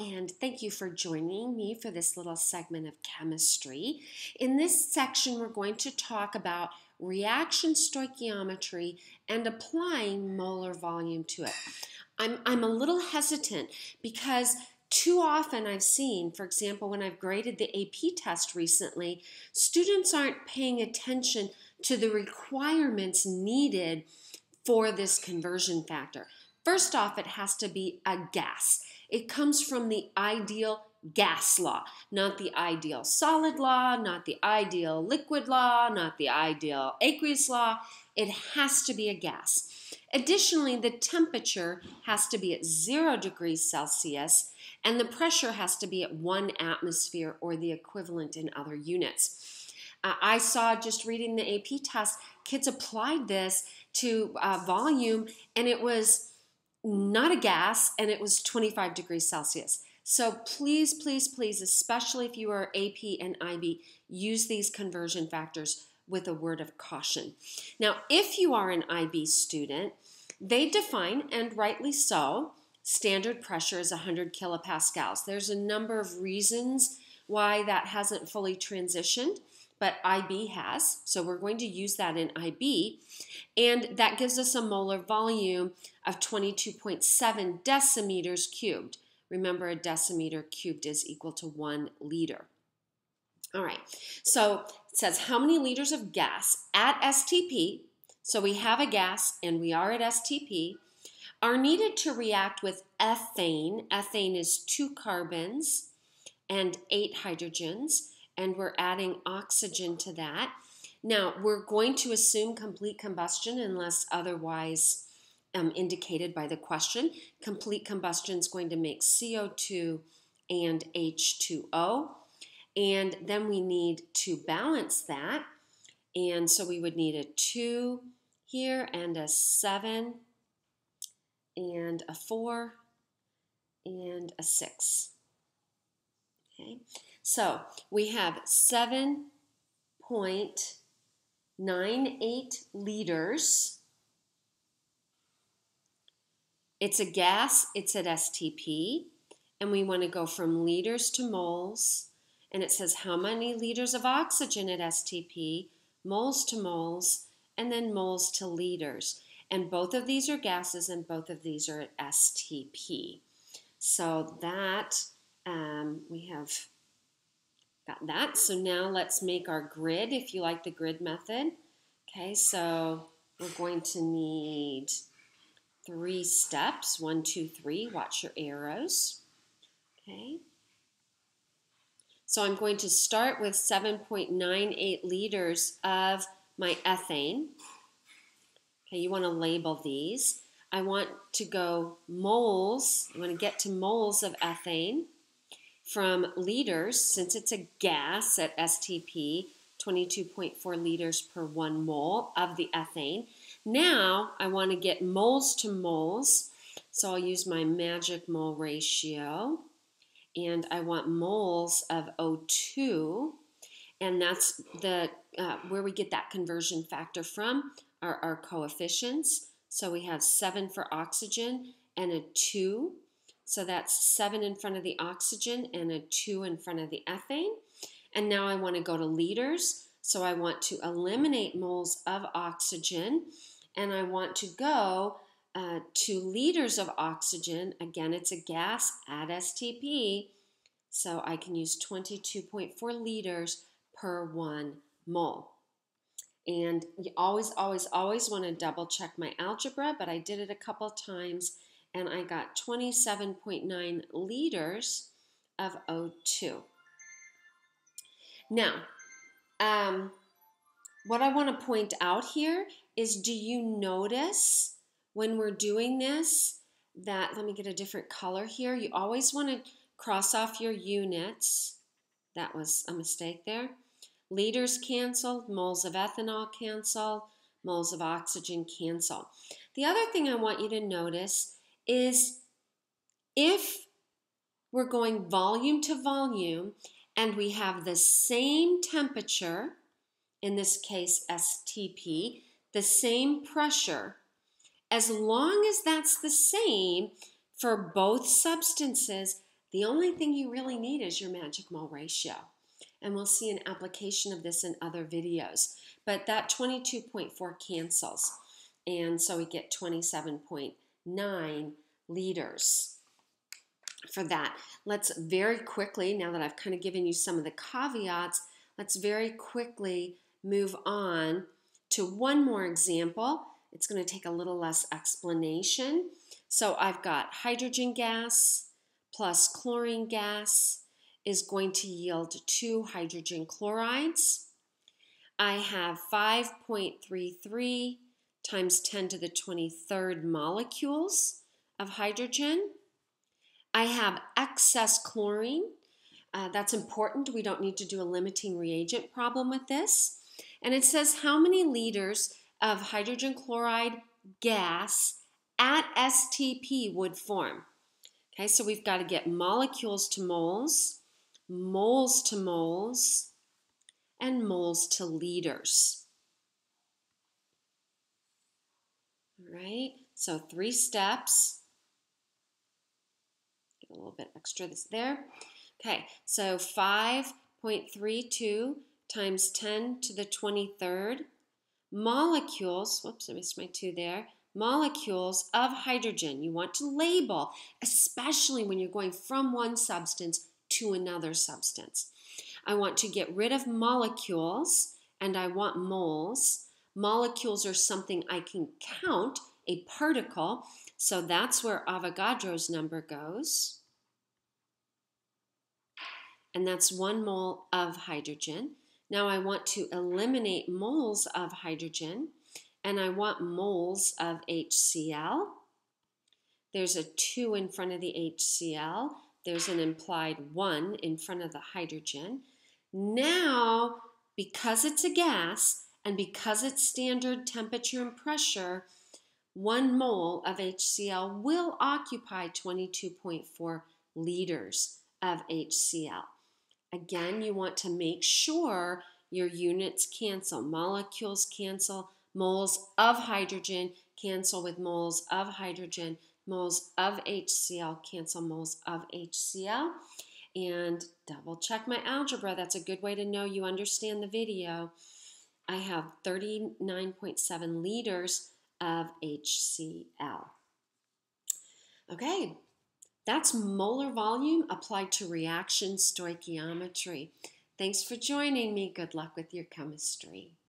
and thank you for joining me for this little segment of chemistry. In this section, we're going to talk about reaction stoichiometry and applying molar volume to it. I'm, I'm a little hesitant because too often I've seen, for example, when I've graded the AP test recently, students aren't paying attention to the requirements needed for this conversion factor. First off, it has to be a gas. It comes from the ideal gas law, not the ideal solid law, not the ideal liquid law, not the ideal aqueous law. It has to be a gas. Additionally, the temperature has to be at zero degrees Celsius and the pressure has to be at one atmosphere or the equivalent in other units. Uh, I saw just reading the AP test, kids applied this to uh, volume and it was not a gas, and it was 25 degrees Celsius. So please, please, please, especially if you are AP and IB, use these conversion factors with a word of caution. Now, if you are an IB student, they define, and rightly so, standard pressure is 100 kilopascals. There's a number of reasons why that hasn't fully transitioned but IB has. So we're going to use that in IB. And that gives us a molar volume of 22.7 decimeters cubed. Remember, a decimeter cubed is equal to one liter. All right, so it says how many liters of gas at STP, so we have a gas and we are at STP, are needed to react with ethane. Ethane is two carbons and eight hydrogens and we're adding oxygen to that. Now, we're going to assume complete combustion unless otherwise um, indicated by the question. Complete combustion is going to make CO2 and H2O. And then we need to balance that. And so we would need a 2 here and a 7 and a 4 and a 6. Okay. So we have 7.98 liters. It's a gas, it's at STP, and we want to go from liters to moles. And it says how many liters of oxygen at STP, moles to moles, and then moles to liters. And both of these are gases, and both of these are at STP. So that um, we have Got that. So now let's make our grid if you like the grid method. Okay, so we're going to need three steps. One, two, three. Watch your arrows. Okay. So I'm going to start with 7.98 liters of my ethane. Okay, you want to label these. I want to go moles. I want to get to moles of ethane from liters, since it's a gas at STP, 22.4 liters per one mole of the ethane. Now I want to get moles to moles, so I'll use my magic mole ratio, and I want moles of O2, and that's the uh, where we get that conversion factor from are our coefficients. So we have 7 for oxygen and a 2 so that's 7 in front of the oxygen and a 2 in front of the ethane. And now I want to go to liters. So I want to eliminate moles of oxygen and I want to go uh, to liters of oxygen. Again, it's a gas at STP. So I can use 22.4 liters per one mole. And you always, always, always want to double check my algebra, but I did it a couple times and I got 27.9 liters of O2. Now, um, what I want to point out here is do you notice when we're doing this that, let me get a different color here, you always want to cross off your units. That was a mistake there. Liters canceled, moles of ethanol cancel, moles of oxygen cancel. The other thing I want you to notice is if we're going volume to volume and we have the same temperature, in this case STP, the same pressure, as long as that's the same for both substances, The only thing you really need is your magic mole ratio. And we'll see an application of this in other videos. But that 22.4 cancels. And so we get 27.9 liters for that. Let's very quickly, now that I've kind of given you some of the caveats, let's very quickly move on to one more example. It's going to take a little less explanation. So I've got hydrogen gas plus chlorine gas is going to yield two hydrogen chlorides. I have 5.33 times 10 to the 23rd molecules of hydrogen. I have excess chlorine. Uh, that's important. We don't need to do a limiting reagent problem with this. And it says how many liters of hydrogen chloride gas at STP would form. Okay, so we've got to get molecules to moles, moles to moles, and moles to liters. Right, so three steps. Get a little bit extra this there. Okay, so 5.32 times 10 to the 23rd molecules, whoops, I missed my two there, molecules of hydrogen. You want to label, especially when you're going from one substance to another substance. I want to get rid of molecules and I want moles. Molecules are something I can count, a particle, so that's where Avogadro's number goes. And that's one mole of hydrogen. Now I want to eliminate moles of hydrogen and I want moles of HCl. There's a 2 in front of the HCl. There's an implied 1 in front of the hydrogen. Now, because it's a gas and because it's standard temperature and pressure, one mole of HCl will occupy 22.4 liters of HCl. Again, you want to make sure your units cancel. Molecules cancel, moles of hydrogen cancel with moles of hydrogen, moles of HCl cancel moles of HCl. And double check my algebra. That's a good way to know you understand the video. I have 39.7 liters of HCl. Okay, that's molar volume applied to reaction stoichiometry. Thanks for joining me. Good luck with your chemistry.